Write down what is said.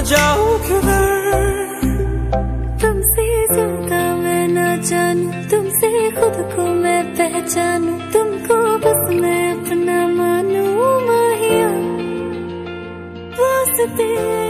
जाओ किधर। तुमसे जानता मैं ना जानू, तुमसे खुद को मैं पहचानू, तुमको बस मैं अपना मानू, माहिया। वास्ते